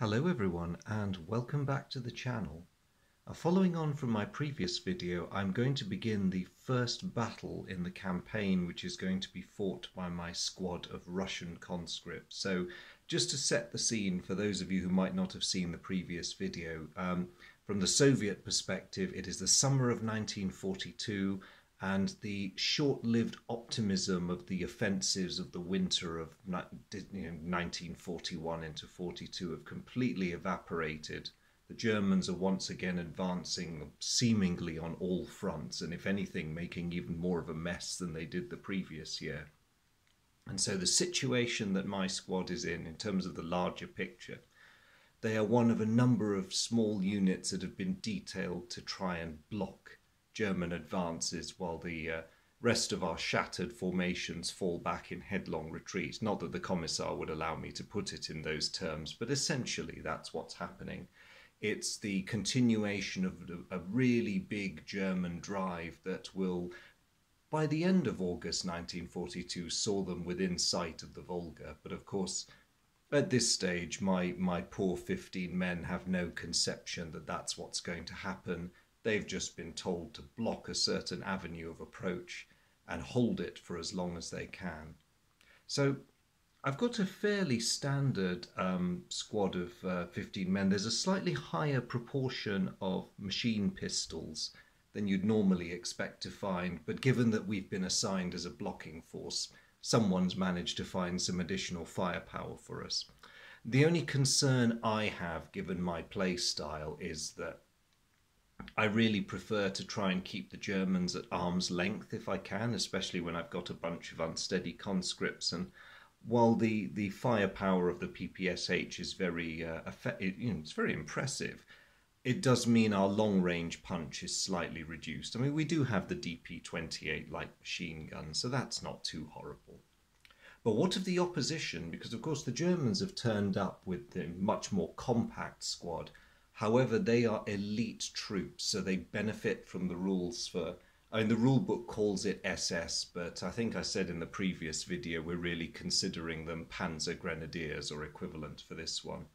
Hello everyone and welcome back to the channel. Uh, following on from my previous video, I'm going to begin the first battle in the campaign which is going to be fought by my squad of Russian conscripts. So just to set the scene for those of you who might not have seen the previous video, um, from the Soviet perspective it is the summer of 1942 and the short-lived optimism of the offensives of the winter of you know, 1941 into 42 have completely evaporated. The Germans are once again advancing seemingly on all fronts, and if anything, making even more of a mess than they did the previous year. And so the situation that my squad is in, in terms of the larger picture, they are one of a number of small units that have been detailed to try and block German advances while the uh, rest of our shattered formations fall back in headlong retreat. Not that the Commissar would allow me to put it in those terms, but essentially that's what's happening. It's the continuation of a really big German drive that will, by the end of August 1942, saw them within sight of the Volga. But of course, at this stage, my, my poor 15 men have no conception that that's what's going to happen They've just been told to block a certain avenue of approach and hold it for as long as they can. So I've got a fairly standard um, squad of uh, 15 men. There's a slightly higher proportion of machine pistols than you'd normally expect to find, but given that we've been assigned as a blocking force, someone's managed to find some additional firepower for us. The only concern I have, given my play style, is that I really prefer to try and keep the Germans at arm's length if I can, especially when I've got a bunch of unsteady conscripts. And while the, the firepower of the PPSH is very, uh, you know, it's very impressive, it does mean our long range punch is slightly reduced. I mean, we do have the DP 28 light machine gun, so that's not too horrible. But what of the opposition? Because, of course, the Germans have turned up with the much more compact squad However, they are elite troops, so they benefit from the rules for. I mean, the rule book calls it SS, but I think I said in the previous video we're really considering them Panzer Grenadiers or equivalent for this one.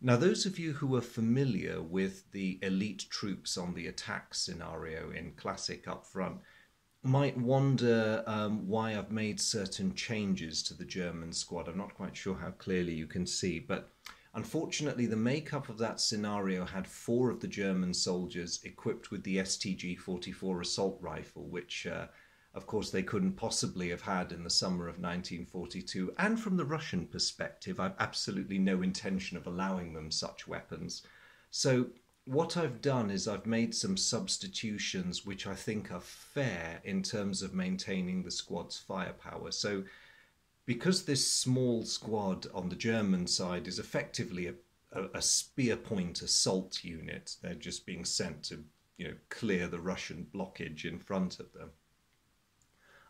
Now, those of you who are familiar with the elite troops on the attack scenario in Classic up front might wonder um, why I've made certain changes to the German squad. I'm not quite sure how clearly you can see, but Unfortunately, the makeup of that scenario had four of the German soldiers equipped with the STG 44 assault rifle, which, uh, of course, they couldn't possibly have had in the summer of 1942. And from the Russian perspective, I've absolutely no intention of allowing them such weapons. So, what I've done is I've made some substitutions which I think are fair in terms of maintaining the squad's firepower. So, because this small squad on the German side is effectively a, a, a, spear point assault unit, they're just being sent to you know clear the Russian blockage in front of them.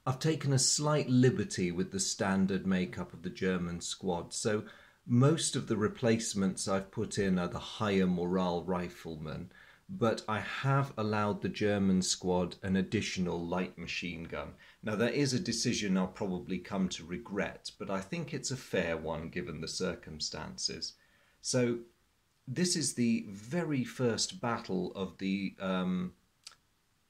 I've taken a slight liberty with the standard makeup of the German squad, so most of the replacements I've put in are the higher morale riflemen, but I have allowed the German squad an additional light machine gun. Now, that is a decision I'll probably come to regret, but I think it's a fair one given the circumstances. So, this is the very first battle of the. Um,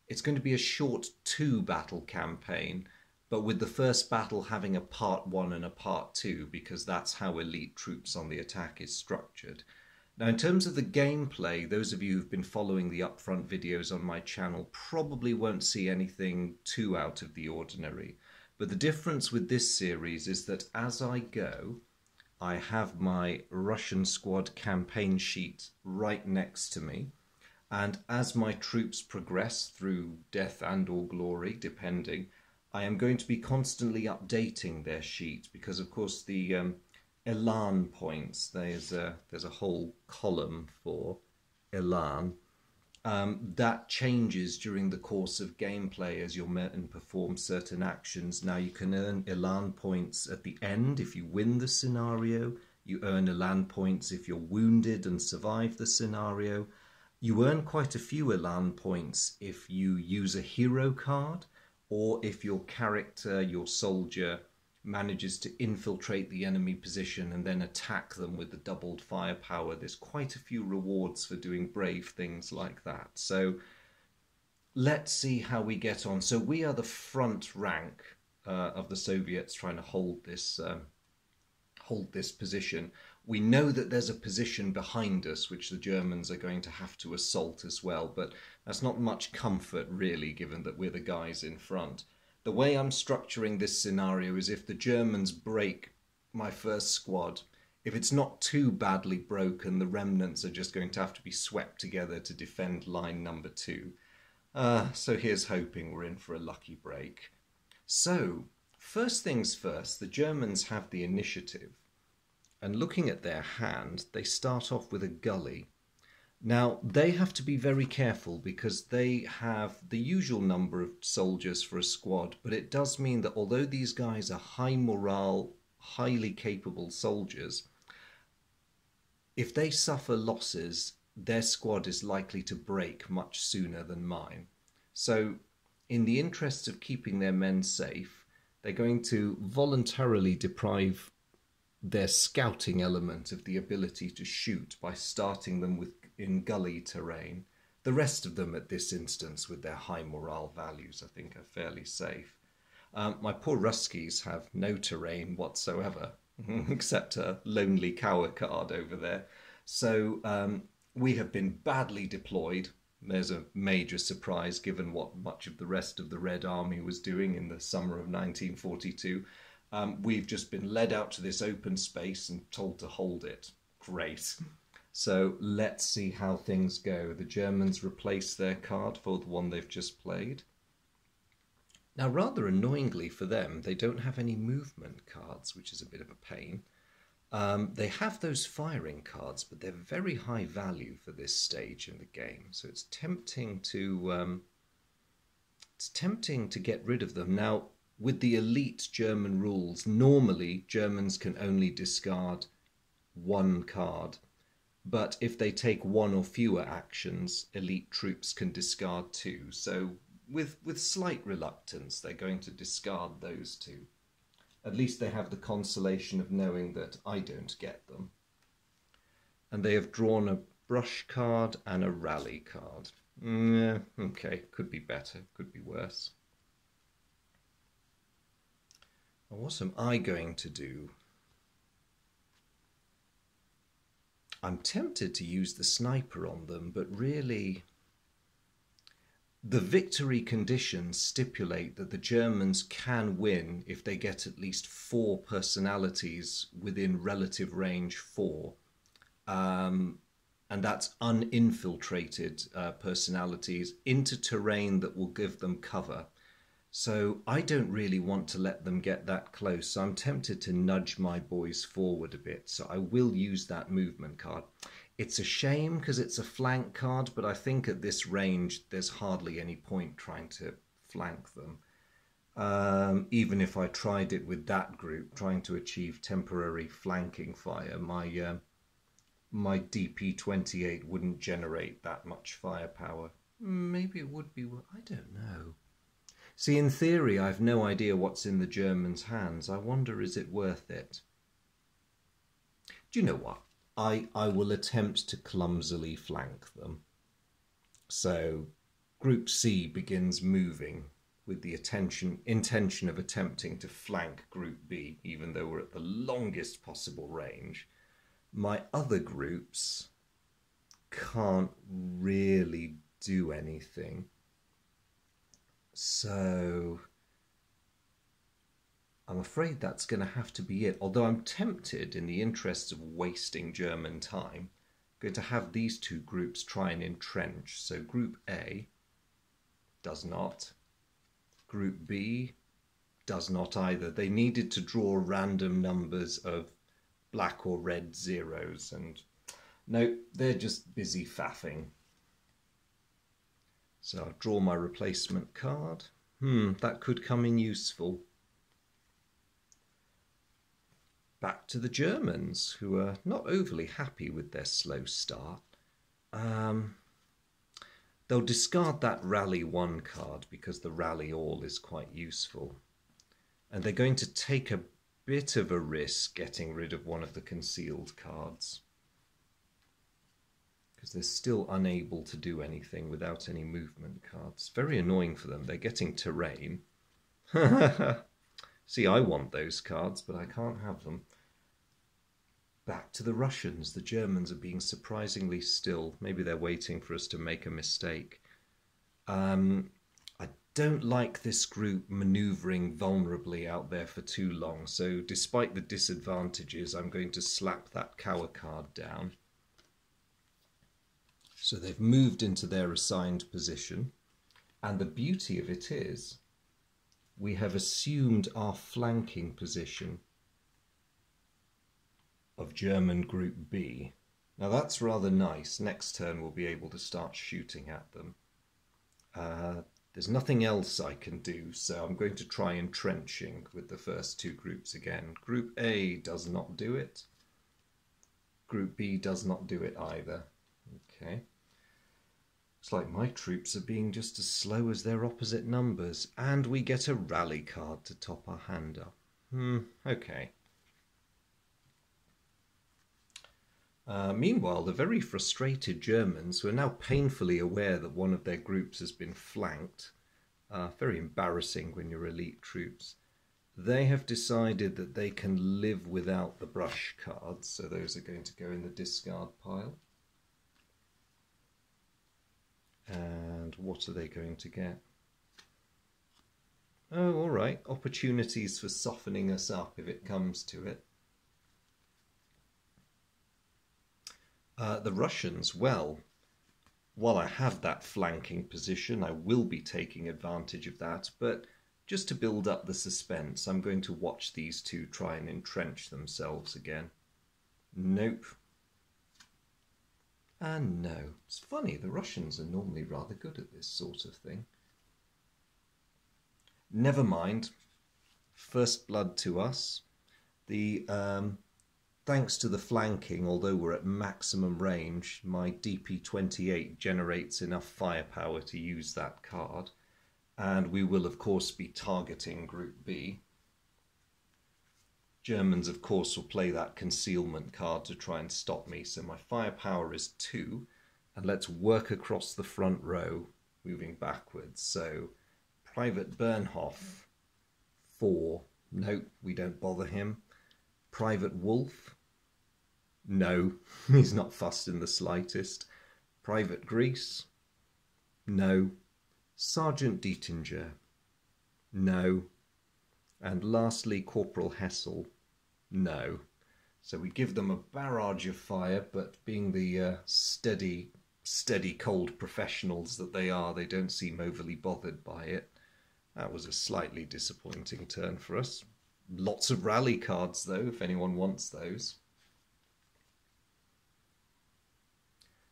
it's going to be a short two battle campaign, but with the first battle having a part one and a part two, because that's how elite troops on the attack is structured. Now, in terms of the gameplay, those of you who've been following the Up Front videos on my channel probably won't see anything too out of the ordinary. But the difference with this series is that as I go, I have my Russian squad campaign sheet right next to me. And as my troops progress through death and or glory, depending, I am going to be constantly updating their sheet because, of course, the um, elan points. There's a there's a whole column for elan. Um, that changes during the course of gameplay as you're met and perform certain actions. Now you can earn elan points at the end if you win the scenario. You earn elan points if you're wounded and survive the scenario. You earn quite a few elan points if you use a hero card or if your character, your soldier, manages to infiltrate the enemy position and then attack them with the doubled firepower. There's quite a few rewards for doing brave things like that. So let's see how we get on. So we are the front rank uh, of the Soviets trying to hold this um, hold this position. We know that there's a position behind us which the Germans are going to have to assault as well, but that's not much comfort really, given that we're the guys in front. The way I'm structuring this scenario is if the Germans break my first squad, if it's not too badly broken, the remnants are just going to have to be swept together to defend line number two. Uh, so here's hoping we're in for a lucky break. So, first things first, the Germans have the initiative. And looking at their hand, they start off with a gully. Now, they have to be very careful because they have the usual number of soldiers for a squad, but it does mean that although these guys are high morale, highly capable soldiers, if they suffer losses, their squad is likely to break much sooner than mine. So, in the interests of keeping their men safe, they're going to voluntarily deprive their scouting element of the ability to shoot by starting them with in gully terrain. The rest of them, at this instance, with their high morale values, I think are fairly safe. Um, my poor Ruskies have no terrain whatsoever, except a lonely cower card over there. So um, we have been badly deployed. There's a major surprise given what much of the rest of the Red Army was doing in the summer of 1942. Um, we've just been led out to this open space and told to hold it. Great. So let's see how things go. The Germans replace their card for the one they've just played. Now, rather annoyingly for them, they don't have any movement cards, which is a bit of a pain. Um, they have those firing cards, but they're very high value for this stage in the game. So it's tempting to um, it's tempting to get rid of them. Now, with the elite German rules, normally Germans can only discard one card but if they take one or fewer actions, elite troops can discard two. So with with slight reluctance, they're going to discard those two. At least they have the consolation of knowing that I don't get them. And they have drawn a brush card and a rally card. Mm, okay, could be better, could be worse. What am I going to do? I'm tempted to use the sniper on them, but really the victory conditions stipulate that the Germans can win if they get at least four personalities within relative range four. Um, and that's uninfiltrated uh, personalities into terrain that will give them cover. So I don't really want to let them get that close. So I'm tempted to nudge my boys forward a bit. So I will use that movement card. It's a shame because it's a flank card, but I think at this range there's hardly any point trying to flank them. Um, even if I tried it with that group, trying to achieve temporary flanking fire, my uh, my DP28 wouldn't generate that much firepower. Maybe it would be. I don't know. See, in theory, I've no idea what's in the Germans' hands. I wonder, is it worth it? Do you know what? I, I will attempt to clumsily flank them. So, Group C begins moving with the attention, intention of attempting to flank Group B, even though we're at the longest possible range. My other groups can't really do anything. So I'm afraid that's going to have to be it. Although I'm tempted, in the interests of wasting German time, going to have these two groups try and entrench. So Group A does not. Group B does not either. They needed to draw random numbers of black or red zeros, and no, they're just busy faffing. So I'll draw my replacement card. Hmm, that could come in useful. Back to the Germans, who are not overly happy with their slow start. Um, they'll discard that Rally 1 card because the Rally All is quite useful. And they're going to take a bit of a risk getting rid of one of the concealed cards. Because they're still unable to do anything without any movement cards. Very annoying for them. They're getting terrain. See, I want those cards, but I can't have them. Back to the Russians. The Germans are being surprisingly still. Maybe they're waiting for us to make a mistake. Um, I don't like this group manoeuvring vulnerably out there for too long, so despite the disadvantages, I'm going to slap that cower card down. So they've moved into their assigned position, and the beauty of it is we have assumed our flanking position of German Group B. Now that's rather nice. Next turn we'll be able to start shooting at them. Uh, there's nothing else I can do, so I'm going to try entrenching with the first two groups again. Group A does not do it. Group B does not do it either. Okay. Looks like my troops are being just as slow as their opposite numbers, and we get a rally card to top our hand up. Hmm, okay. Uh, meanwhile, the very frustrated Germans, who are now painfully aware that one of their groups has been flanked, uh, very embarrassing when you're elite troops, they have decided that they can live without the brush cards, so those are going to go in the discard pile. And what are they going to get? Oh, all right, opportunities for softening us up if it comes to it. Uh, the Russians, well, while I have that flanking position, I will be taking advantage of that, but just to build up the suspense, I'm going to watch these two try and entrench themselves again. Nope. And no. It's funny, the Russians are normally rather good at this sort of thing. Never mind. First blood to us. The um, Thanks to the flanking, although we're at maximum range, my DP28 generates enough firepower to use that card. And we will, of course, be targeting Group B. Germans, of course, will play that concealment card to try and stop me. So my firepower is 2. And let's work across the front row, moving backwards. So Private Bernhoff, 4. Nope, we don't bother him. Private Wolf? No, he's not fussed in the slightest. Private Grease? No. Sergeant Dietinger? No. And lastly, Corporal Hessel? No. So we give them a barrage of fire, but being the uh, steady, steady, cold professionals that they are, they don't seem overly bothered by it. That was a slightly disappointing turn for us. Lots of rally cards, though, if anyone wants those.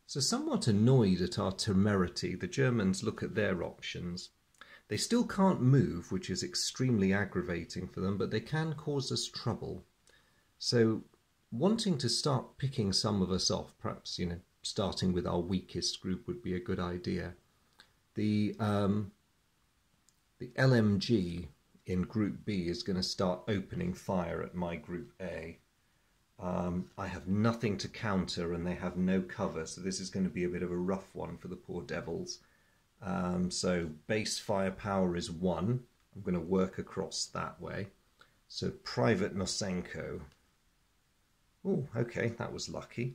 So somewhat annoyed at our temerity, the Germans look at their options. They still can't move, which is extremely aggravating for them, but they can cause us trouble. So wanting to start picking some of us off, perhaps, you know, starting with our weakest group would be a good idea. The, um, the LMG in Group B is going to start opening fire at my Group A. Um, I have nothing to counter and they have no cover, so this is going to be a bit of a rough one for the poor devils. Um, so base firepower is 1. I'm going to work across that way. So Private Nosenko. Oh, okay, that was lucky.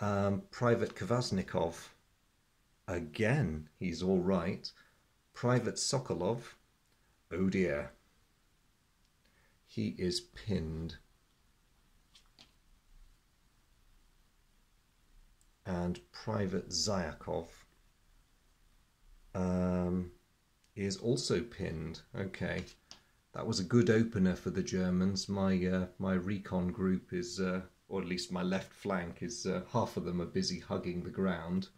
Um, Private Kvasnikov. Again, he's all right. Private Sokolov. Oh dear. He is pinned. And Private Zayakov um, is also pinned. Okay, that was a good opener for the Germans. My uh, my recon group is, uh, or at least my left flank is, uh, half of them are busy hugging the ground.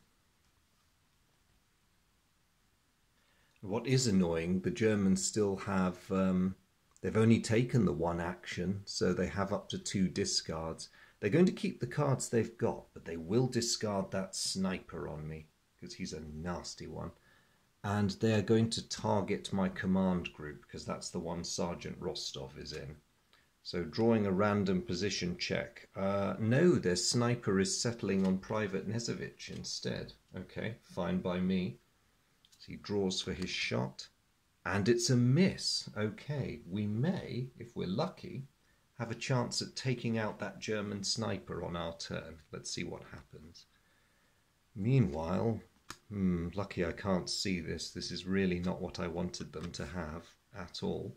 What is annoying, the Germans still have, um, they've only taken the one action, so they have up to two discards. They're going to keep the cards they've got, but they will discard that sniper on me, because he's a nasty one. And they're going to target my command group, because that's the one Sergeant Rostov is in. So drawing a random position check. Uh, no, their sniper is settling on Private Nezevich instead. Okay, fine by me. So he draws for his shot. And it's a miss. Okay, we may, if we're lucky, have a chance at taking out that German sniper on our turn. Let's see what happens. Meanwhile, hmm, lucky I can't see this. This is really not what I wanted them to have at all.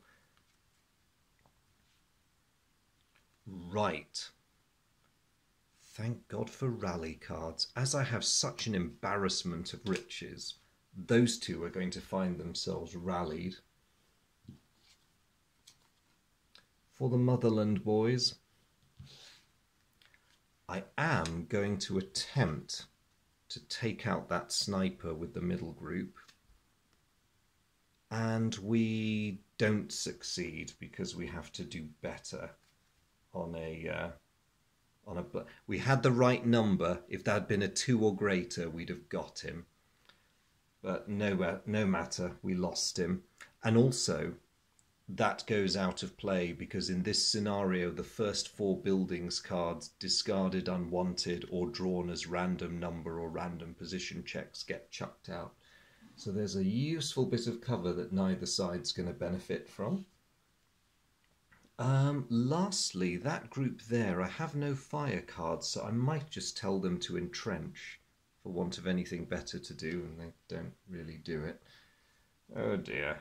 Right. Thank God for rally cards. As I have such an embarrassment of riches, those two are going to find themselves rallied. For the motherland boys, I am going to attempt to take out that sniper with the middle group. And we don't succeed because we have to do better on a uh, on a we had the right number. If that had been a 2 or greater we'd have got him. But no no matter we lost him. And also that goes out of play because in this scenario the first four buildings cards discarded unwanted or drawn as random number or random position checks get chucked out. So there's a useful bit of cover that neither side's going to benefit from um, lastly, that group there, I have no fire cards, so I might just tell them to entrench for want of anything better to do, and they don't really do it. Oh dear.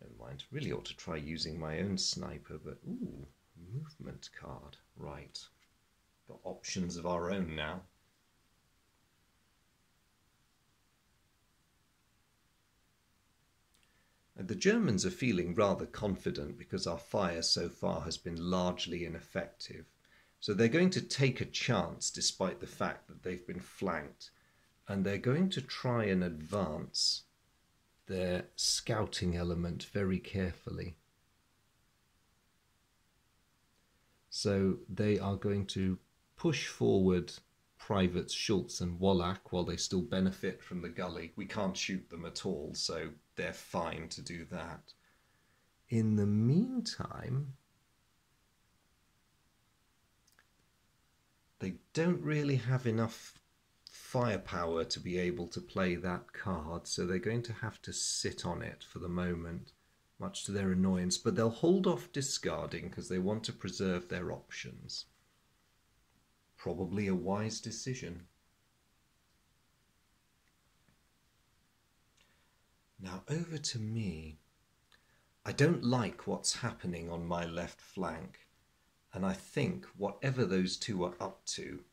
Never mind. Really ought to try using my own sniper, but ooh, movement card. Right. Got options of our own now. The Germans are feeling rather confident because our fire so far has been largely ineffective. So they're going to take a chance despite the fact that they've been flanked. And they're going to try and advance their scouting element very carefully. So they are going to push forward privates Schultz and Wallach while they still benefit from the gully. We can't shoot them at all, so they're fine to do that. In the meantime, they don't really have enough firepower to be able to play that card, so they're going to have to sit on it for the moment, much to their annoyance, but they'll hold off discarding because they want to preserve their options. Probably a wise decision. Now over to me. I don't like what's happening on my left flank, and I think whatever those two are up to,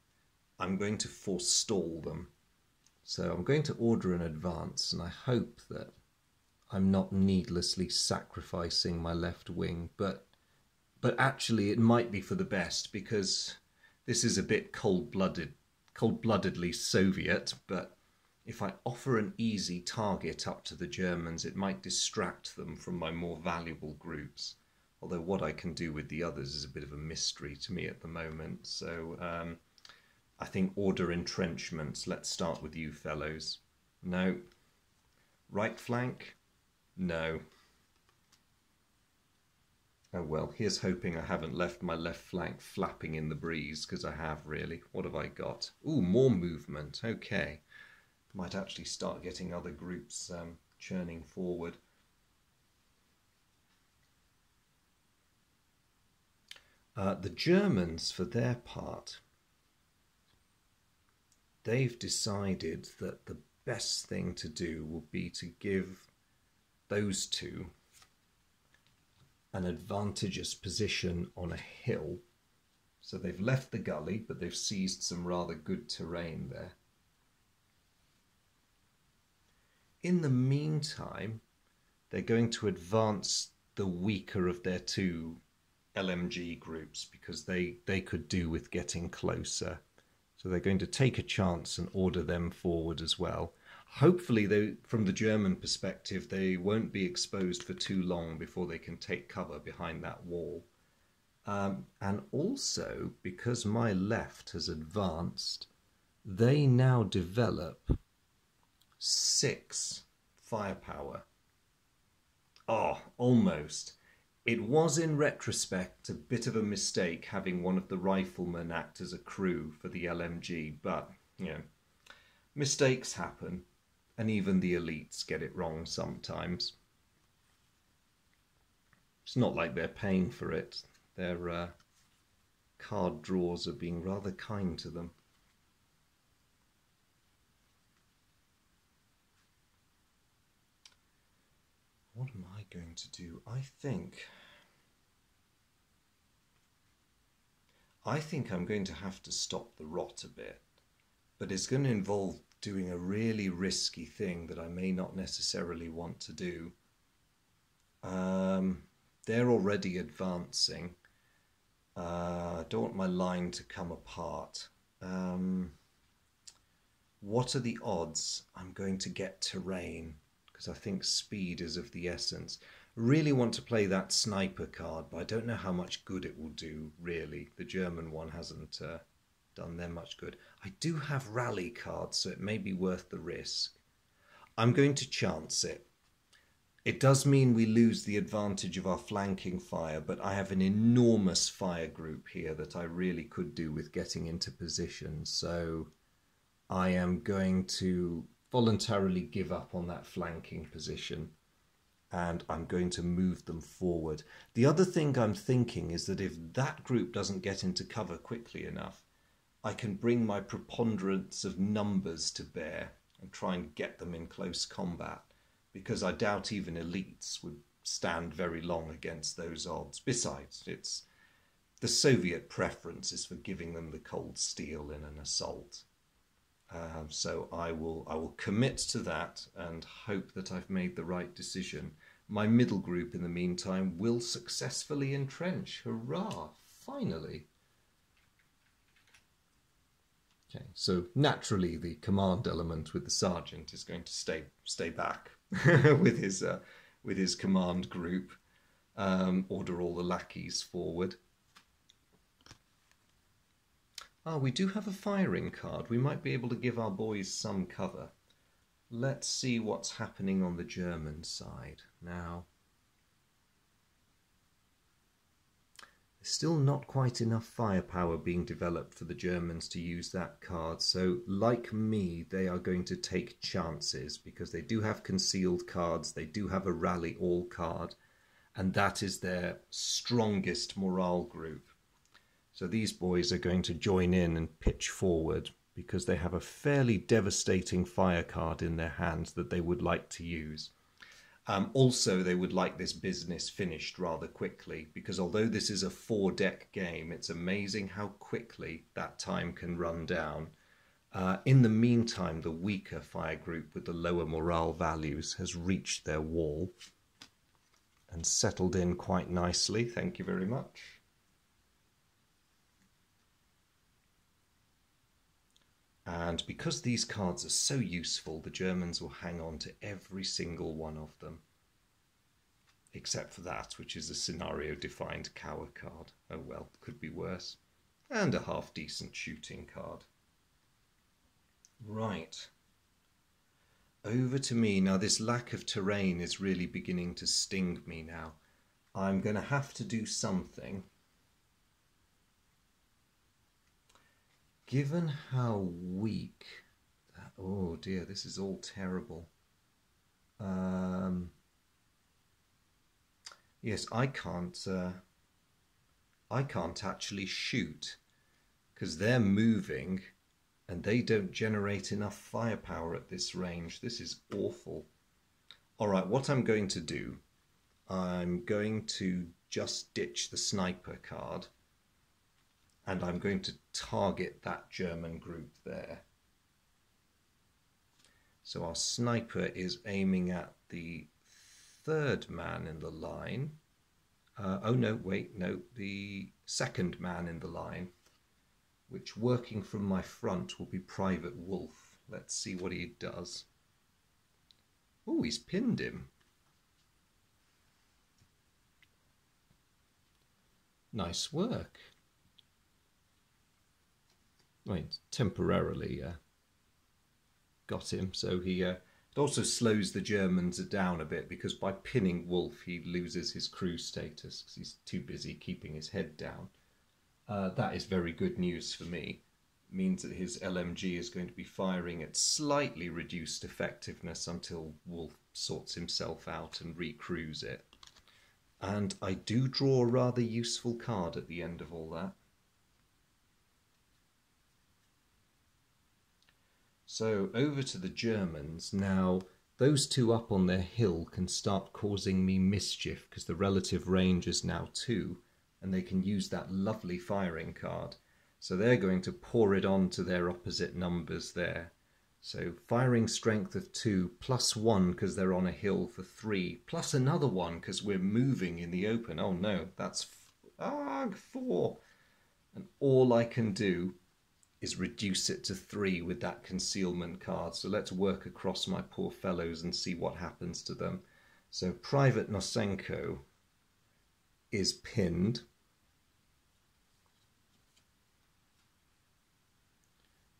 I'm going to forestall them. So I'm going to order an advance, and I hope that I'm not needlessly sacrificing my left wing, but but actually it might be for the best because this is a bit cold-blooded, cold-bloodedly Soviet, but if I offer an easy target up to the Germans, it might distract them from my more valuable groups. Although what I can do with the others is a bit of a mystery to me at the moment. So um, I think order entrenchments. Let's start with you fellows. No. Right flank? No. Oh well, here's hoping I haven't left my left flank flapping in the breeze, because I have really. What have I got? Ooh, more movement. Okay might actually start getting other groups um, churning forward. Uh, the Germans, for their part, they've decided that the best thing to do will be to give those two an advantageous position on a hill. So they've left the gully, but they've seized some rather good terrain there. In the meantime, they're going to advance the weaker of their two LMG groups because they, they could do with getting closer. So they're going to take a chance and order them forward as well. Hopefully, they, from the German perspective, they won't be exposed for too long before they can take cover behind that wall. Um, and also, because my left has advanced, they now develop six firepower. Oh, almost. It was, in retrospect, a bit of a mistake having one of the riflemen act as a crew for the LMG, but, you know, mistakes happen, and even the elites get it wrong sometimes. It's not like they're paying for it. Their uh, card drawers are being rather kind to them. What am I going to do? I think. I think I'm going to have to stop the rot a bit, but it's going to involve doing a really risky thing that I may not necessarily want to do. Um, they're already advancing. Uh, I don't want my line to come apart. Um, what are the odds I'm going to get terrain? Because I think speed is of the essence. Really want to play that sniper card, but I don't know how much good it will do, really. The German one hasn't uh, done them much good. I do have rally cards, so it may be worth the risk. I'm going to chance it. It does mean we lose the advantage of our flanking fire, but I have an enormous fire group here that I really could do with getting into position. So I am going to voluntarily give up on that flanking position and I'm going to move them forward. The other thing I'm thinking is that if that group doesn't get into cover quickly enough, I can bring my preponderance of numbers to bear and try and get them in close combat because I doubt even elites would stand very long against those odds. Besides, it's the Soviet preference is for giving them the cold steel in an assault. Uh, so I will I will commit to that and hope that I've made the right decision. My middle group, in the meantime, will successfully entrench. Hurrah! Finally. Okay, so naturally the command element with the sergeant is going to stay stay back with his uh, with his command group, um, order all the lackeys forward. Ah, we do have a firing card. We might be able to give our boys some cover. Let's see what's happening on the German side now. still not quite enough firepower being developed for the Germans to use that card. So, like me, they are going to take chances because they do have concealed cards, they do have a rally all card, and that is their strongest morale group. So, these boys are going to join in and pitch forward because they have a fairly devastating fire card in their hands that they would like to use. Um, also, they would like this business finished rather quickly because although this is a four deck game, it's amazing how quickly that time can run down. Uh, in the meantime, the weaker fire group with the lower morale values has reached their wall and settled in quite nicely. Thank you very much. And because these cards are so useful, the Germans will hang on to every single one of them. Except for that, which is a scenario-defined cower card. Oh well, could be worse. And a half-decent shooting card. Right. Over to me. Now this lack of terrain is really beginning to sting me now. I'm going to have to do something given how weak that, oh dear this is all terrible. Um, yes I can't uh, I can't actually shoot because they're moving and they don't generate enough firepower at this range. This is awful. Alright what I'm going to do I'm going to just ditch the sniper card and I'm going to target that German group there. So our sniper is aiming at the third man in the line. Uh, oh no, wait, no, the second man in the line, which working from my front will be Private Wolf. Let's see what he does. Oh, he's pinned him. Nice work. I mean, temporarily uh, got him. So he uh, It also slows the Germans down a bit because by pinning Wolf he loses his crew status because he's too busy keeping his head down. Uh, that is very good news for me. It means that his LMG is going to be firing at slightly reduced effectiveness until Wolf sorts himself out and recrews it. And I do draw a rather useful card at the end of all that. So over to the Germans. Now, those two up on their hill can start causing me mischief because the relative range is now two and they can use that lovely firing card. So they're going to pour it on to their opposite numbers there. So firing strength of 2 plus 1 because they're on a hill for 3 plus another one because we're moving in the open. Oh no, that's ah, 4. And all I can do is reduce it to 3 with that concealment card. So let's work across my poor fellows and see what happens to them. So Private Nosenko is pinned.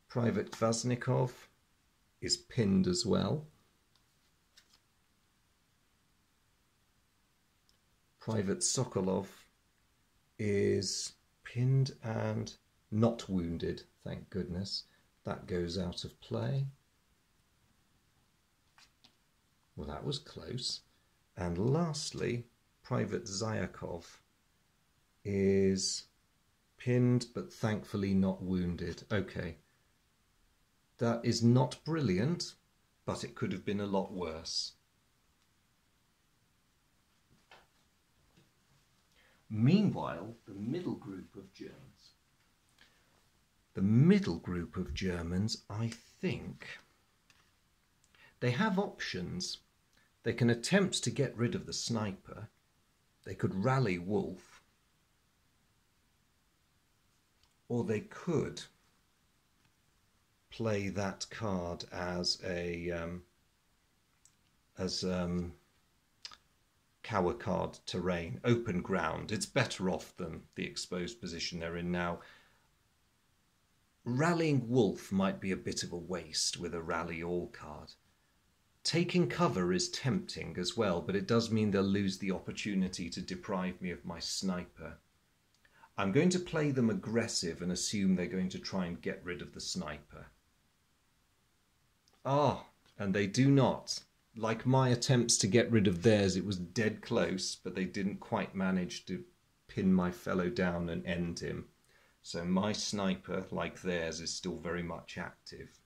Private Kvasnikov is pinned as well. Private Sokolov is pinned and not wounded, thank goodness. That goes out of play. Well, that was close. And lastly, Private Zayakov is pinned but thankfully not wounded. Okay, that is not brilliant, but it could have been a lot worse. Meanwhile, the middle group of Germans. The middle group of Germans, I think, they have options. They can attempt to get rid of the sniper. They could rally Wolf. Or they could play that card as a um, as um, cower card terrain, open ground. It's better off than the exposed position they're in now. Rallying Wolf might be a bit of a waste with a rally all card. Taking cover is tempting as well, but it does mean they'll lose the opportunity to deprive me of my sniper. I'm going to play them aggressive and assume they're going to try and get rid of the sniper. Ah, and they do not. Like my attempts to get rid of theirs, it was dead close, but they didn't quite manage to pin my fellow down and end him. So my sniper, like theirs, is still very much active.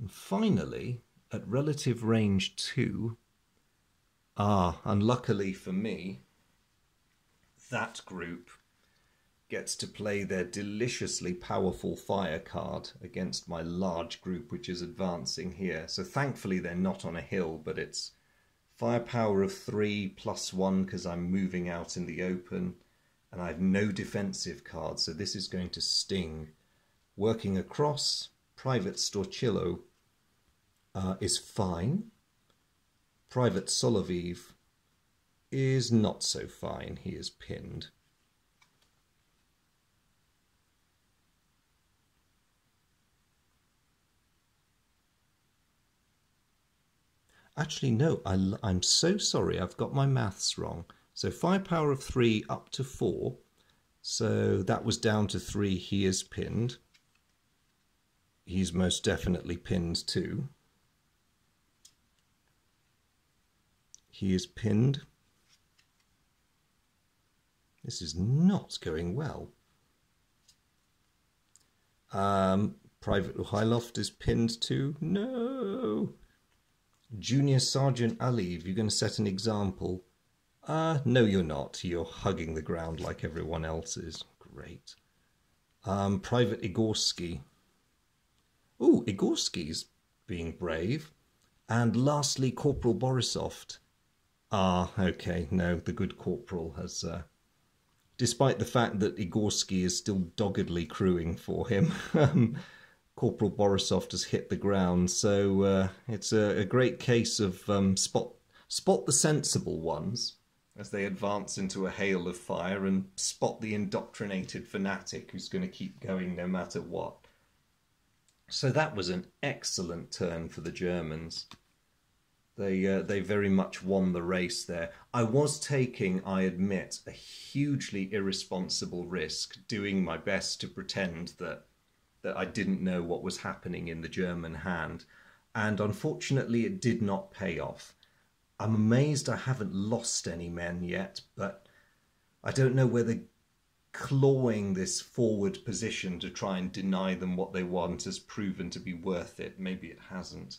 And finally, at relative range 2, ah, unluckily for me, that group gets to play their deliciously powerful fire card against my large group which is advancing here. So thankfully they're not on a hill, but it's firepower of 3 plus 1 because I'm moving out in the open and I have no defensive cards, so this is going to sting. Working across, Private Storchillo uh, is fine. Private Soloviv is not so fine, he is pinned. Actually, no, I, am so sorry. I've got my maths wrong. So firepower of 3 up to 4. So that was down to 3. He is pinned. He's most definitely pinned too. He is pinned. This is not going well. Um, Private Uhailoft is pinned too. No. Junior Sergeant Aliv, you're going to set an example. Uh, no, you're not. You're hugging the ground like everyone else is. Great. Um, Private Igorsky. Oh, Igorsky's being brave. And lastly, Corporal Borisov. Ah, okay, no, the good corporal has, uh, despite the fact that Igorsky is still doggedly crewing for him, um, Corporal Borisov has hit the ground. So uh, it's a, a, great case of um, spot spot the sensible ones as they advance into a hail of fire and spot the indoctrinated fanatic who's going to keep going no matter what. So that was an excellent turn for the Germans. They uh, they very much won the race there. I was taking, I admit, a hugely irresponsible risk, doing my best to pretend that that I didn't know what was happening in the German hand, and unfortunately, it did not pay off. I'm amazed I haven't lost any men yet, but I don't know whether clawing this forward position to try and deny them what they want has proven to be worth it. Maybe it hasn't.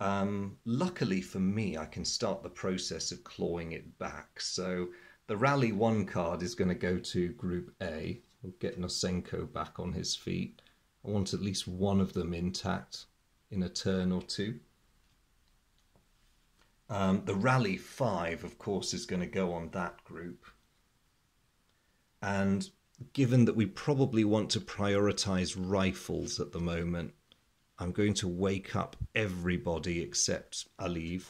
Um, luckily for me, I can start the process of clawing it back. So the Rally 1 card is going to go to Group A. We'll get Nosenko back on his feet. I want at least one of them intact in a turn or two. Um, the Rally 5, of course, is going to go on that group. And given that we probably want to prioritize rifles at the moment, I'm going to wake up everybody except Aliyev.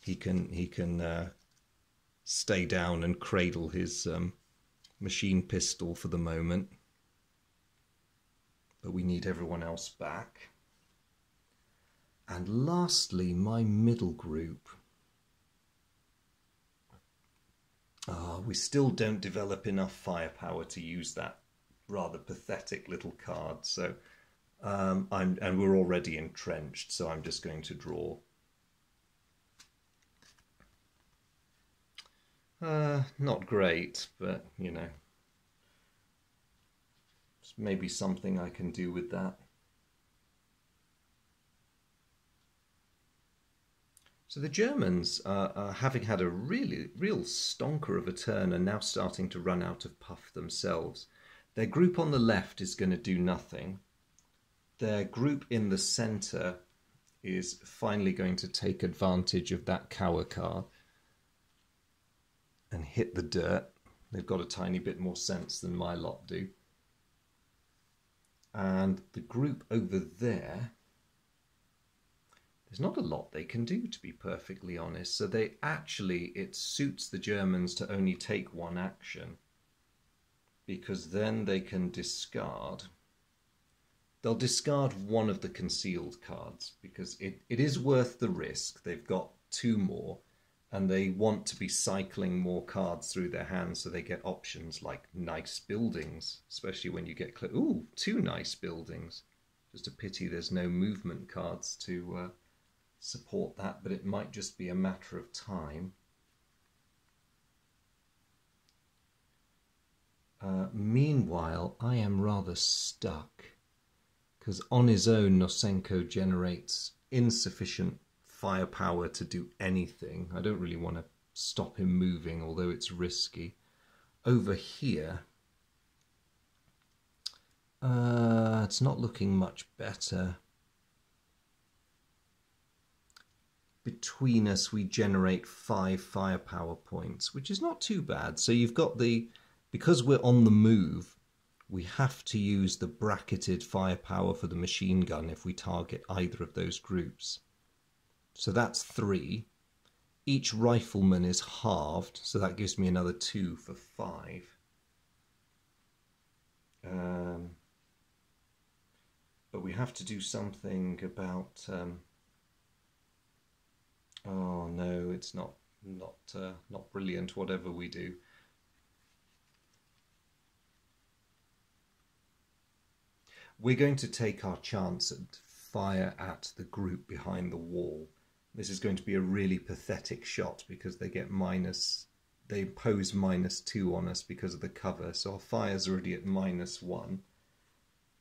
He can he can uh, stay down and cradle his um, machine pistol for the moment, but we need everyone else back. And lastly, my middle group. Ah, we still don't develop enough firepower to use that rather pathetic little card. So um, I'm, and we're already entrenched, so I'm just going to draw. Uh, not great, but you know, maybe something I can do with that. So the Germans, uh, having had a really real stonker of a turn, are now starting to run out of puff themselves. Their group on the left is going to do nothing. Their group in the centre is finally going to take advantage of that cower card and hit the dirt. They've got a tiny bit more sense than my lot do. And the group over there, there's not a lot they can do, to be perfectly honest. So they actually, it suits the Germans to only take one action because then they can discard. They'll discard one of the concealed cards because it, it is worth the risk. They've got two more and they want to be cycling more cards through their hands so they get options like nice buildings, especially when you get. Ooh, two nice buildings. Just a pity there's no movement cards to uh, support that, but it might just be a matter of time. Uh, meanwhile, I am rather stuck because on his own, Nosenko generates insufficient firepower to do anything. I don't really want to stop him moving, although it's risky. Over here, uh, it's not looking much better. Between us, we generate five firepower points, which is not too bad. So you've got the because we're on the move, we have to use the bracketed firepower for the machine gun if we target either of those groups. So that's three. Each rifleman is halved, so that gives me another two for five. Um, but we have to do something about. Um, oh no, it's not not uh, not brilliant. Whatever we do. We're going to take our chance and fire at the group behind the wall. This is going to be a really pathetic shot because they get minus, they impose minus two on us because of the cover. So our fire's already at minus one.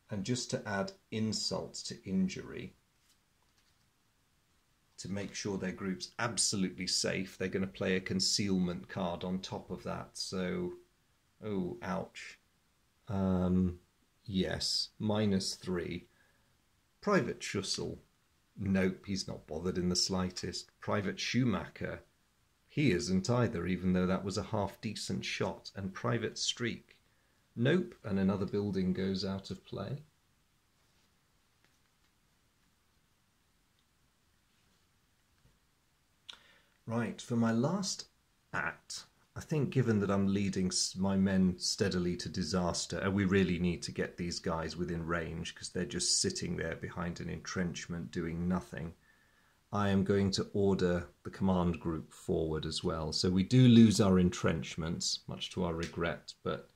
And just to add insult to injury, to make sure their group's absolutely safe, they're going to play a concealment card on top of that. So, oh, ouch. Um, Yes, minus three. Private Schussel. Nope, he's not bothered in the slightest. Private Schumacher. He isn't either, even though that was a half decent shot. And Private Streak. Nope, and another building goes out of play. Right, for my last act, I think given that I'm leading my men steadily to disaster, and we really need to get these guys within range because they're just sitting there behind an entrenchment doing nothing, I am going to order the command group forward as well. So we do lose our entrenchments, much to our regret, but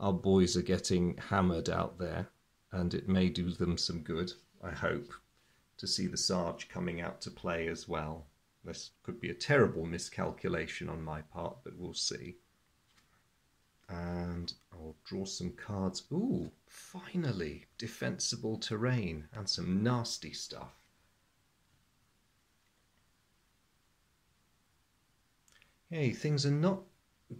our boys are getting hammered out there and it may do them some good, I hope, to see the Sarge coming out to play as well. This could be a terrible miscalculation on my part, but we'll see. And I'll draw some cards. Ooh, finally, defensible terrain and some nasty stuff. Hey, things are not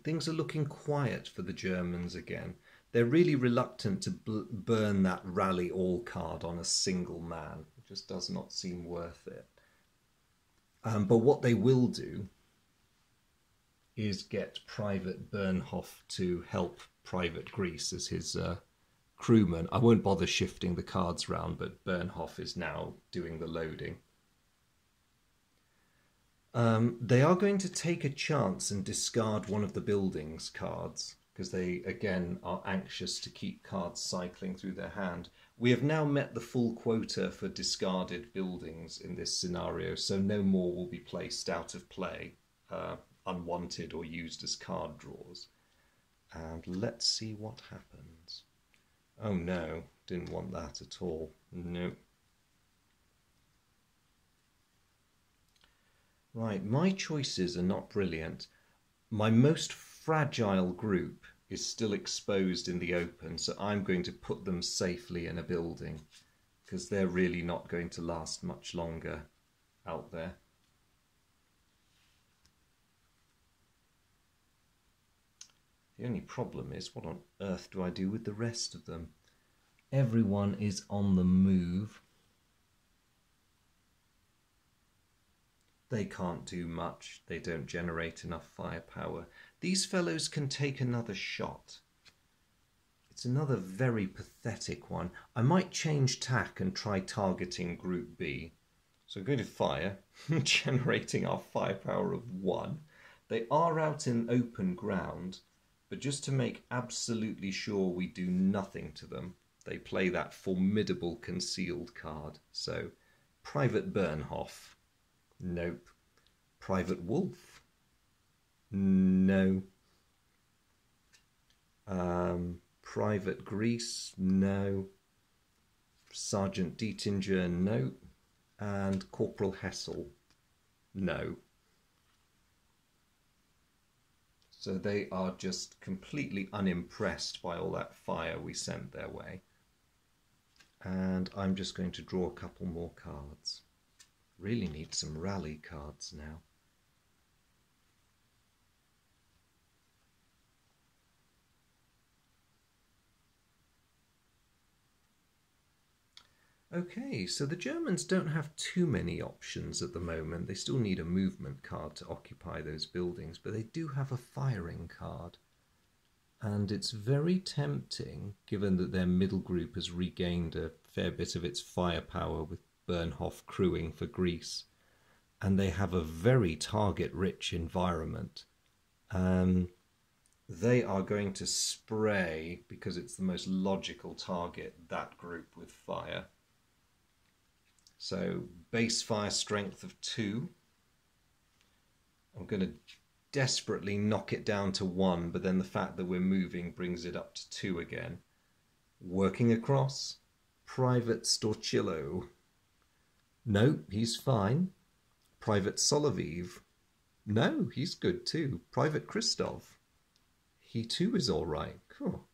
things are looking quiet for the Germans again. They're really reluctant to burn that rally all card on a single man. It just does not seem worth it. Um, but what they will do is get Private Bernhoff to help Private Grease as his uh, crewman. I won't bother shifting the cards round, but Bernhoff is now doing the loading. Um, they are going to take a chance and discard one of the buildings cards because they again are anxious to keep cards cycling through their hand. We have now met the full quota for discarded buildings in this scenario, so no more will be placed out of play, uh, unwanted or used as card draws. And let's see what happens. Oh no, didn't want that at all. Nope. Right, my choices are not brilliant. My most fragile group is still exposed in the open, so I'm going to put them safely in a building because they're really not going to last much longer out there. The only problem is, what on earth do I do with the rest of them? Everyone is on the move. They can't do much. They don't generate enough firepower. These fellows can take another shot. It's another very pathetic one. I might change tack and try targeting Group B. So going to fire, generating our firepower of one. They are out in open ground, but just to make absolutely sure we do nothing to them, they play that formidable concealed card. So Private Bernhoff Nope. Private Wolf? No. Um, Private Grease? No. Sergeant Dietinger? No. And Corporal Hessel? No. So they are just completely unimpressed by all that fire we sent their way. And I'm just going to draw a couple more cards. Really need some rally cards now. Okay, so the Germans don't have too many options at the moment. They still need a movement card to occupy those buildings, but they do have a firing card. And it's very tempting, given that their middle group has regained a fair bit of its firepower with Bernhoff crewing for Greece, and they have a very target-rich environment. Um, they are going to spray, because it's the most logical target, that group with fire. So base fire strength of 2. I'm going to desperately knock it down to 1, but then the fact that we're moving brings it up to 2 again. Working across, Private Storchillo. No, he's fine. Private Soloviev. No, he's good too. Private Christov. He too is all right. Cool.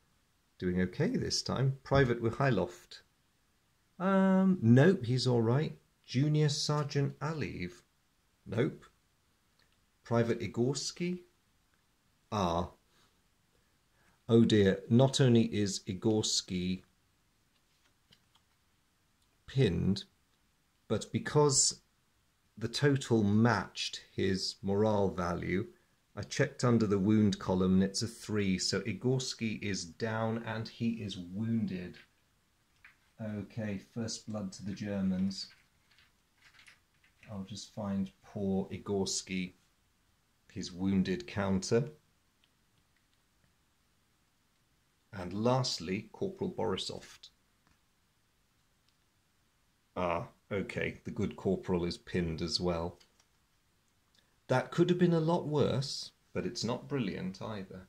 Doing okay this time. Private Wyhailoft. Um, nope, he's all right. Junior Sergeant Aliyev. Nope. Private Igorsky. Ah. Oh dear, not only is Igorsky pinned, but because the total matched his morale value, I checked under the wound column and it's a 3, so Igorsky is down and he is wounded. Okay, first blood to the Germans. I'll just find poor Igorsky, his wounded counter. And lastly, Corporal Borisov. Ah, okay, the good corporal is pinned as well. That could have been a lot worse, but it's not brilliant either.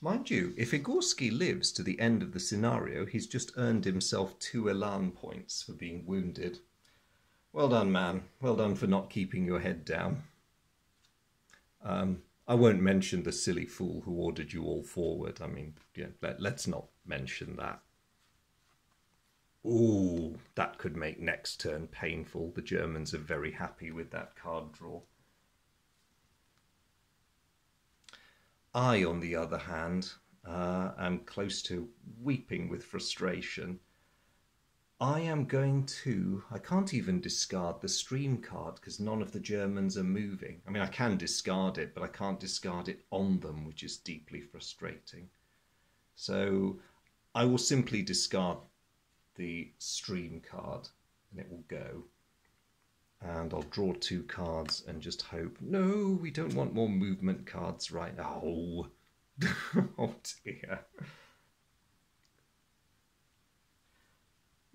Mind you, if Igorsky lives to the end of the scenario, he's just earned himself two Elan points for being wounded. Well done, man. Well done for not keeping your head down. Um, I won't mention the silly fool who ordered you all forward. I mean, yeah, let, let's not mention that. Ooh, that could make next turn painful. The Germans are very happy with that card draw. I, on the other hand, uh, am close to weeping with frustration. I am going to, I can't even discard the stream card because none of the Germans are moving. I mean, I can discard it, but I can't discard it on them, which is deeply frustrating. So I will simply discard the stream card and it will go and I'll draw two cards and just hope. No, we don't want more movement cards right now. Oh, oh dear.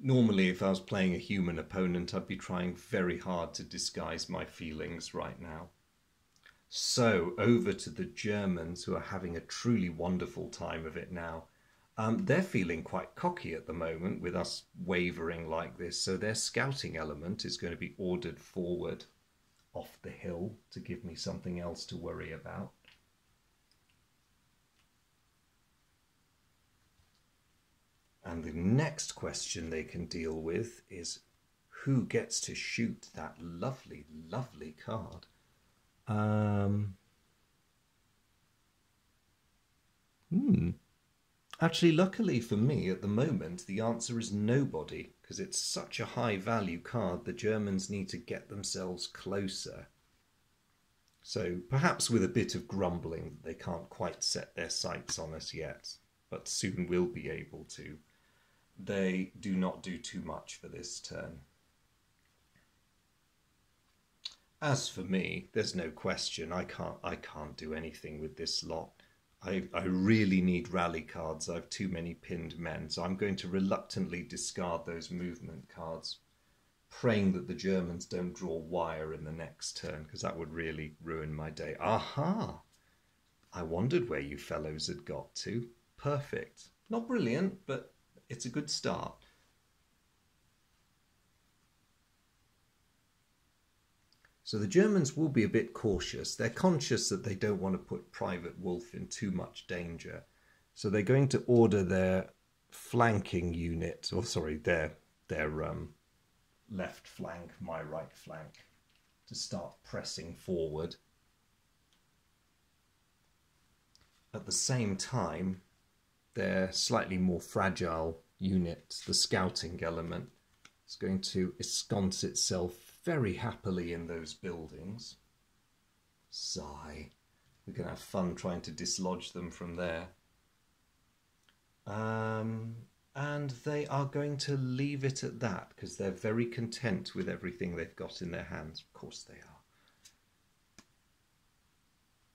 Normally, if I was playing a human opponent, I'd be trying very hard to disguise my feelings right now. So, over to the Germans, who are having a truly wonderful time of it now. Um, they're feeling quite cocky at the moment with us wavering like this, so their scouting element is going to be ordered forward off the hill to give me something else to worry about. And the next question they can deal with is who gets to shoot that lovely, lovely card? Um, hmm. Actually, luckily for me, at the moment, the answer is nobody, because it's such a high value card, the Germans need to get themselves closer. So perhaps with a bit of grumbling, they can't quite set their sights on us yet, but soon will be able to. They do not do too much for this turn. As for me, there's no question I can't I can't do anything with this lot. I, I really need rally cards. I have too many pinned men, so I'm going to reluctantly discard those movement cards, praying that the Germans don't draw wire in the next turn, because that would really ruin my day. Aha! I wondered where you fellows had got to. Perfect. Not brilliant, but it's a good start. So the Germans will be a bit cautious. They're conscious that they don't want to put Private Wolf in too much danger. So they're going to order their flanking unit, or sorry, their their um, left flank, my right flank, to start pressing forward. At the same time, their slightly more fragile unit, the scouting element, is going to ensconce itself very happily in those buildings. Sigh. Going to have fun trying to dislodge them from there. Um, and they are going to leave it at that because they're very content with everything they've got in their hands. Of course they are.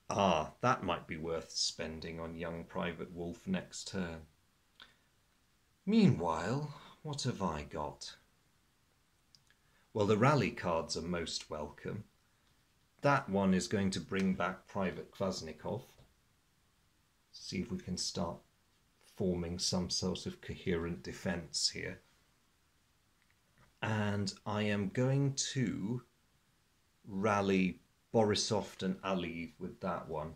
Ah, that might be worth spending on young Private Wolf next turn. Meanwhile, what have I got? Well, the rally cards are most welcome. That one is going to bring back Private Kvasnikov. See if we can start forming some sort of coherent defense here. And I am going to rally Borisov and Aliyev with that one.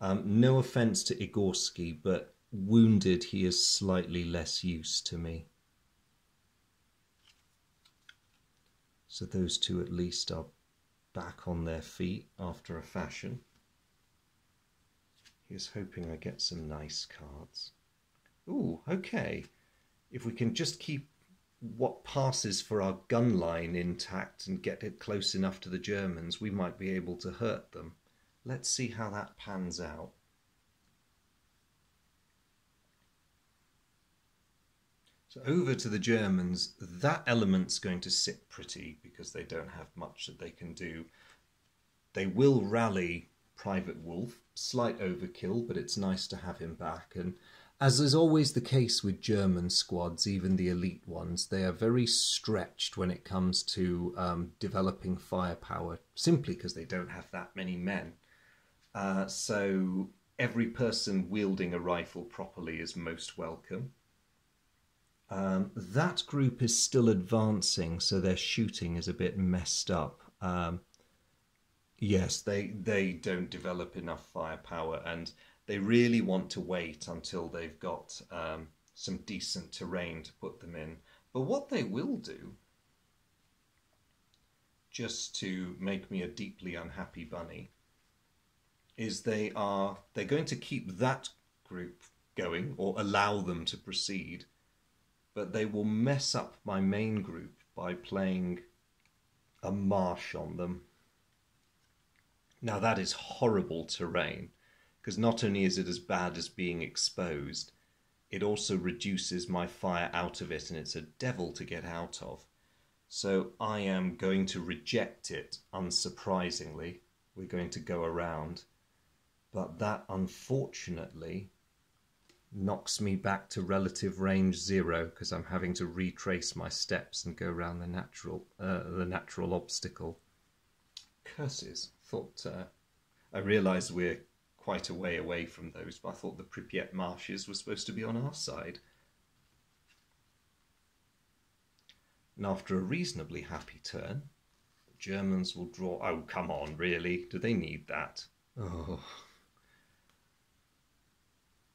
Um, no offense to Igorsky, but wounded he is slightly less use to me. So those two at least are back on their feet after a fashion. He's hoping I get some nice cards. Ooh, okay. If we can just keep what passes for our gun line intact and get it close enough to the Germans, we might be able to hurt them. Let's see how that pans out. So over to the Germans, that element's going to sit pretty because they don't have much that they can do. they will rally Private Wolf. Slight overkill, but it's nice to have him back. And as is always the case with German squads, even the elite ones, they are very stretched when it comes to um, developing firepower, simply because they don't have that many men. Uh, so every person wielding a rifle properly is most welcome. Um, that group is still advancing, so their shooting is a bit messed up. Um, yes, they they don't develop enough firepower, and they really want to wait until they've got um, some decent terrain to put them in. But what they will do, just to make me a deeply unhappy bunny, is they are they're going to keep that group going or allow them to proceed but they will mess up my main group by playing a marsh on them. Now that is horrible terrain, because not only is it as bad as being exposed, it also reduces my fire out of it and it's a devil to get out of. So I am going to reject it, unsurprisingly. We're going to go around. But that, unfortunately, knocks me back to relative range zero because I'm having to retrace my steps and go around the natural uh, the natural obstacle. Curses! Thought uh, I realised we're quite a way away from those, but I thought the Pripyat marshes were supposed to be on our side. And after a reasonably happy turn, the Germans will draw. Oh, come on, really? Do they need that? Oh.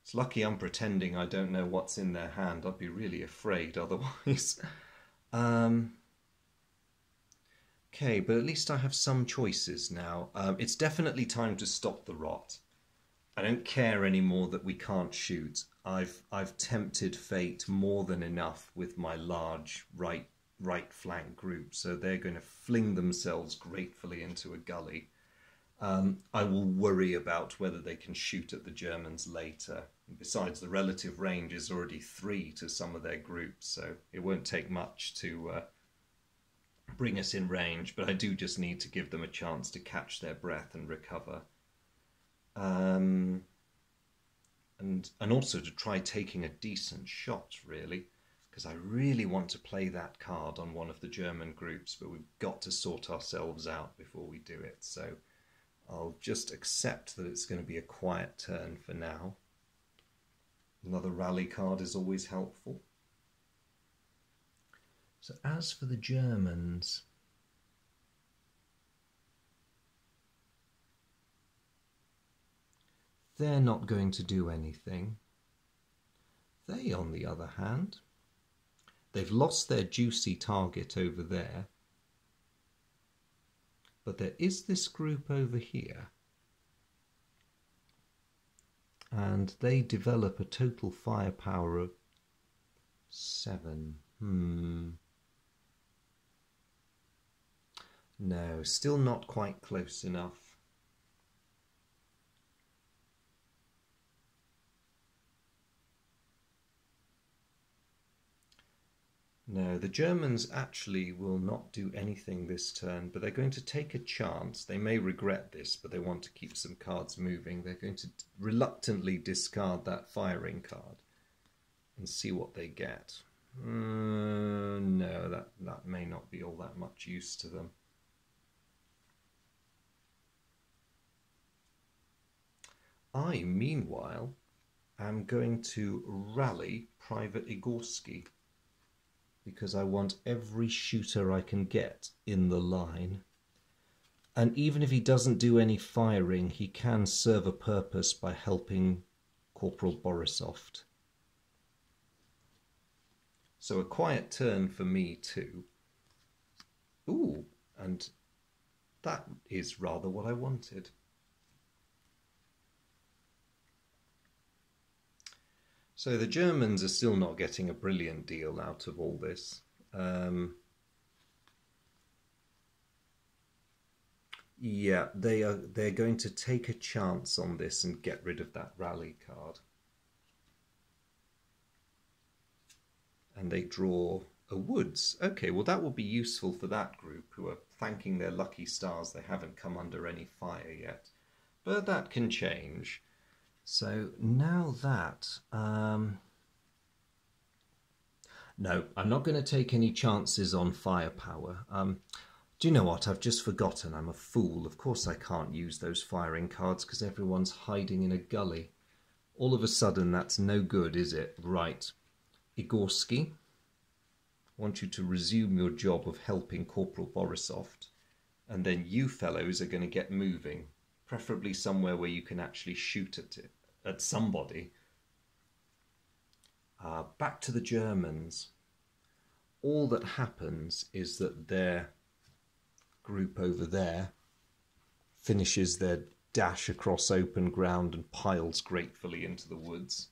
It's lucky I'm pretending I don't know what's in their hand. I'd be really afraid otherwise. um, okay, but at least I have some choices now. Um, it's definitely time to stop the rot. I don't care anymore that we can't shoot. I've I've tempted fate more than enough with my large right right flank group, so they're going to fling themselves gratefully into a gully. Um, I will worry about whether they can shoot at the Germans later. Besides, the relative range is already three to some of their groups, so it won't take much to uh, bring us in range. But I do just need to give them a chance to catch their breath and recover. Um, and and also to try taking a decent shot, really, because I really want to play that card on one of the German groups, but we've got to sort ourselves out before we do it. So I'll just accept that it's going to be a quiet turn for now. Another rally card is always helpful. So as for the Germans, they're not going to do anything. They, on the other hand, they've lost their juicy target over there, but there is this group over here and they develop a total firepower of seven. Hmm. No, still not quite close enough. No, the Germans actually will not do anything this turn, but they're going to take a chance. They may regret this, but they want to keep some cards moving. They're going to reluctantly discard that firing card and see what they get. Uh, no, that, that may not be all that much use to them. I, meanwhile, am going to rally Private Igorsky because I want every shooter I can get in the line. And even if he doesn't do any firing, he can serve a purpose by helping Corporal Borisov. So a quiet turn for me too. Ooh, and that is rather what I wanted. So the Germans are still not getting a brilliant deal out of all this. Um, yeah, they are. They're going to take a chance on this and get rid of that rally card. And they draw A woods. Okay, well that will be useful for that group who are thanking their lucky stars they haven't come under any fire yet. But that can change. So now that... Um, no, I'm not going to take any chances on firepower. Um, do you know what? I've just forgotten. I'm a fool. Of course I can't use those firing cards because everyone's hiding in a gully. All of a sudden, that's no good, is it? Right. Igorsky, I want you to resume your job of helping Corporal Borisov, and then you fellows are going to get moving, preferably somewhere where you can actually shoot at it, at somebody. Uh, back to the Germans. All that happens is that their group over there finishes their dash across open ground and piles gratefully into the woods.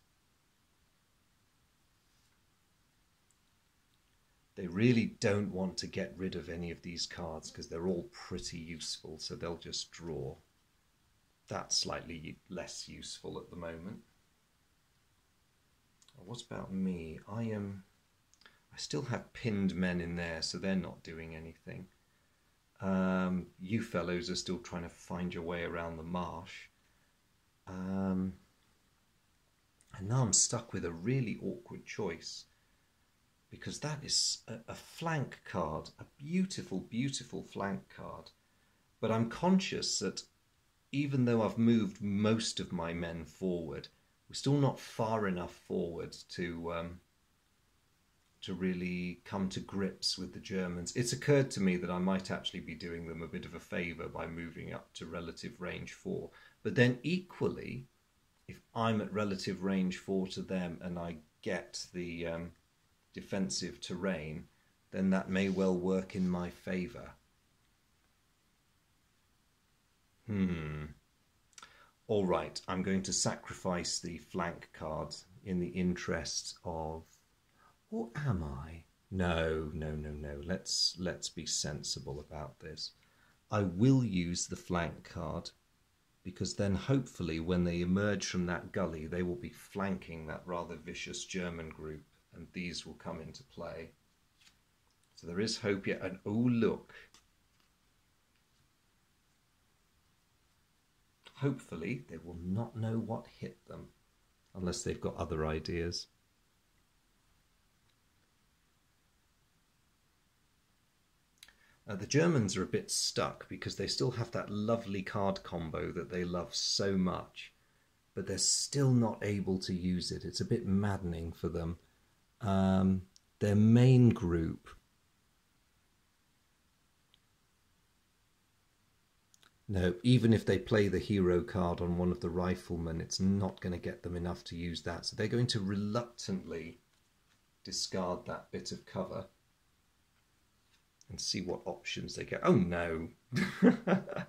They really don't want to get rid of any of these cards because they're all pretty useful, so they'll just draw. That's slightly less useful at the moment. What about me? I am. I still have pinned men in there, so they're not doing anything. Um, you fellows are still trying to find your way around the marsh. Um, and now I'm stuck with a really awkward choice because that is a, a, flank card, a beautiful, beautiful flank card. But I'm conscious that even though I've moved most of my men forward, we're still not far enough forward to um, to really come to grips with the Germans. It's occurred to me that I might actually be doing them a bit of a favour by moving up to relative range 4. But then equally, if I'm at relative range 4 to them and I get the um, defensive terrain, then that may well work in my favour. Hmm. All right, I'm going to sacrifice the flank card in the interest of or am I? No, no, no, no. Let's let's be sensible about this. I will use the flank card because then hopefully when they emerge from that gully they will be flanking that rather vicious German group and these will come into play. So there is hope yet and oh look. Hopefully they will not know what hit them unless they've got other ideas. Uh, the Germans are a bit stuck because they still have that lovely card combo that they love so much, but they're still not able to use it. It's a bit maddening for them. Um, their main group No, even if they play the hero card on one of the riflemen, it's not going to get them enough to use that. So they're going to reluctantly discard that bit of cover and see what options they get. Oh no!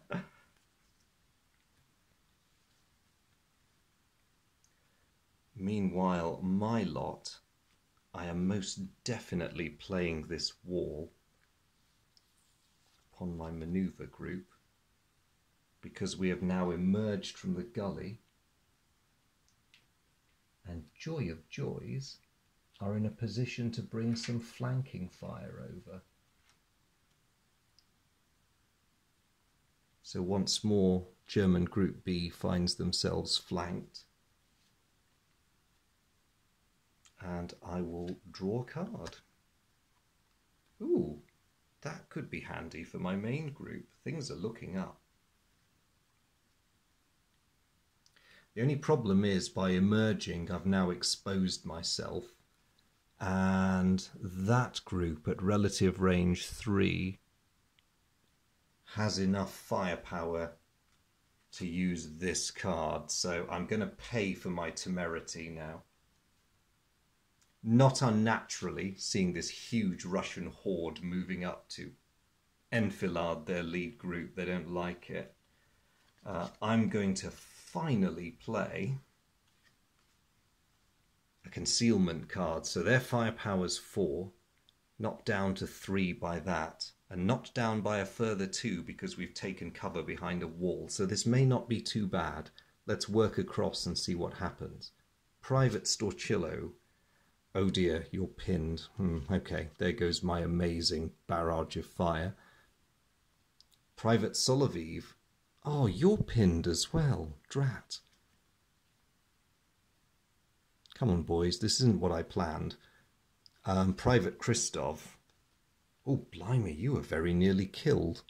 Meanwhile, my lot, I am most definitely playing this wall upon my manoeuvre group because we have now emerged from the gully and joy of joys are in a position to bring some flanking fire over. So once more, German Group B finds themselves flanked. And I will draw a card. Ooh, that could be handy for my main group. Things are looking up. The only problem is by emerging, I've now exposed myself. And that group at relative range 3 has enough firepower to use this card. So I'm going to pay for my temerity now. Not unnaturally, seeing this huge Russian horde moving up to enfilade their lead group, they don't like it. Uh, I'm going to finally play a concealment card. So their firepower's four, knocked down to three by that and knocked down by a further two because we've taken cover behind a wall. So this may not be too bad. Let's work across and see what happens. Private Storchillo Oh dear, you're pinned. Hmm, okay, there goes my amazing barrage of fire. Private Soloviev. Oh, you're pinned as well. Drat. Come on, boys, this isn't what I planned. Um, Private Christov. Oh, blimey, you were very nearly killed.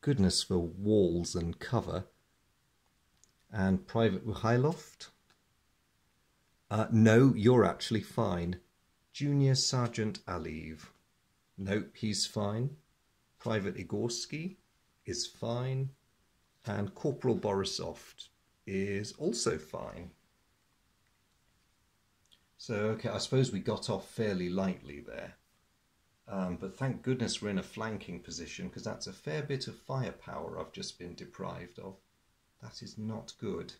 Goodness for walls and cover. And Private Wyhailoft. Uh, no, you're actually fine. Junior Sergeant Aliyev. Nope, he's fine. Private Igorsky is fine. And Corporal Borisov is also fine. So, okay, I suppose we got off fairly lightly there. Um, but thank goodness we're in a flanking position because that's a fair bit of firepower I've just been deprived of. That is not good.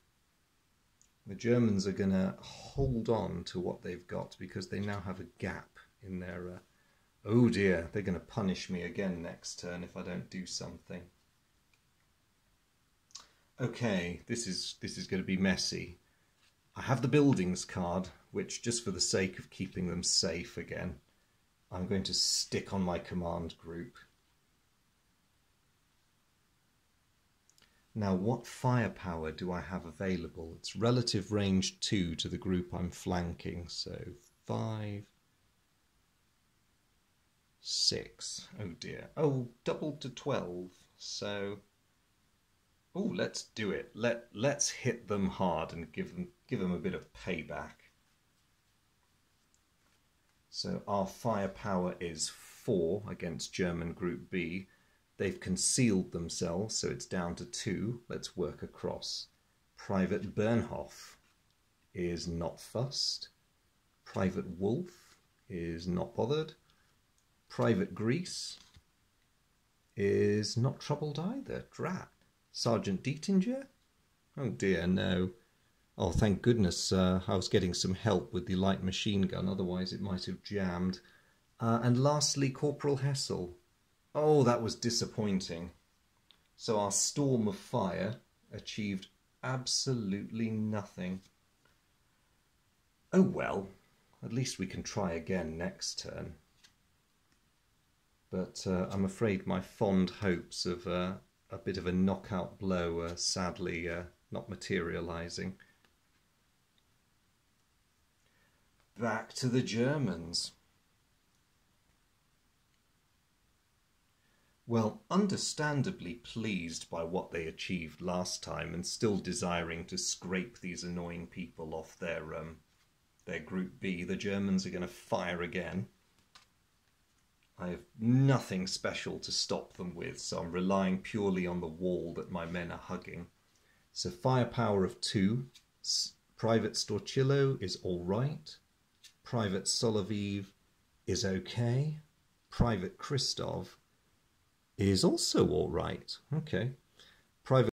The Germans are going to hold on to what they've got because they now have a gap in their... Uh, oh dear, they're going to punish me again next turn if I don't do something. Okay, this is this is going to be messy. I have the buildings card, which just for the sake of keeping them safe again, I'm going to stick on my command group. Now, what firepower do I have available? It's relative range 2 to the group I'm flanking, so 5, 6. Oh dear. Oh, doubled to 12, so... Oh, let's do it. Let, let's hit them hard and give them, give them a bit of payback. So our firepower is 4 against German Group B. They've concealed themselves, so it's down to two. Let's work across. Private Bernhoff is not fussed. Private Wolf is not bothered. Private Grease is not troubled either. Drat. Sergeant Dietinger? Oh dear, no. Oh, thank goodness uh, I was getting some help with the light machine gun, otherwise it might have jammed. Uh, and lastly, Corporal Hessel Oh, that was disappointing. So our storm of fire achieved absolutely nothing. Oh well, at least we can try again next turn. But uh, I'm afraid my fond hopes of uh, a bit of a knockout blow are sadly uh, not materialising. Back to the Germans. Well, understandably pleased by what they achieved last time and still desiring to scrape these annoying people off their, um, their Group B, the Germans are going to fire again. I have nothing special to stop them with, so I'm relying purely on the wall that my men are hugging. So firepower of two. Private Storchillo is all right. Private Soloviev is okay. Private Christov is also all right. Okay. Private